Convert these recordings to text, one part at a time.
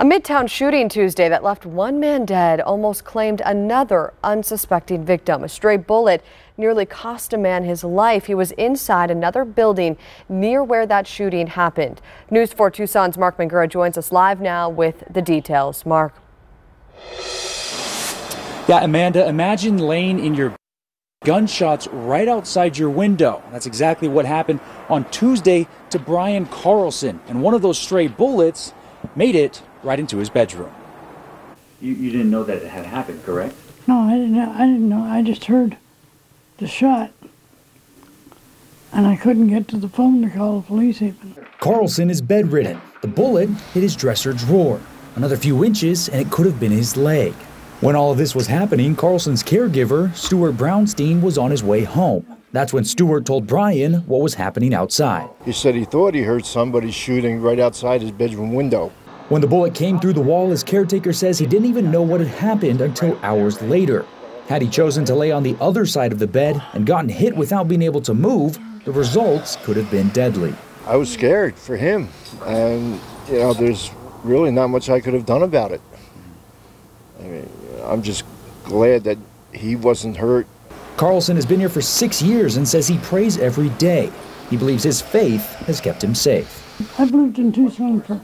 A Midtown shooting Tuesday that left one man dead almost claimed another unsuspecting victim. A stray bullet nearly cost a man his life. He was inside another building near where that shooting happened. News 4 Tucson's Mark Mangura joins us live now with the details. Mark. Yeah, Amanda, imagine laying in your gunshots right outside your window. That's exactly what happened on Tuesday to Brian Carlson. And one of those stray bullets made it right into his bedroom. You, you didn't know that it had happened, correct? No, I didn't. I didn't know. I just heard the shot, and I couldn't get to the phone to call the police even. Carlson is bedridden. The bullet hit his dresser drawer. Another few inches, and it could have been his leg. When all of this was happening, Carlson's caregiver, Stuart Brownstein, was on his way home. That's when Stuart told Brian what was happening outside. He said he thought he heard somebody shooting right outside his bedroom window. When the bullet came through the wall, his caretaker says he didn't even know what had happened until hours later. Had he chosen to lay on the other side of the bed and gotten hit without being able to move, the results could have been deadly. I was scared for him, and you know, there's really not much I could have done about it. I mean, I'm just glad that he wasn't hurt. Carlson has been here for six years and says he prays every day. He believes his faith has kept him safe. I've lived in Tucson for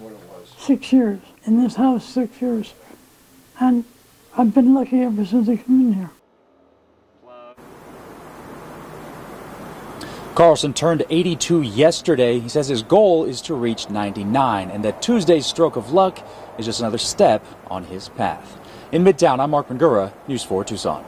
six years, in this house six years. And I've been lucky ever since I came in here. Carlson turned 82 yesterday. He says his goal is to reach 99 and that Tuesday's stroke of luck is just another step on his path. In Midtown, I'm Mark Mangura, News 4 Tucson.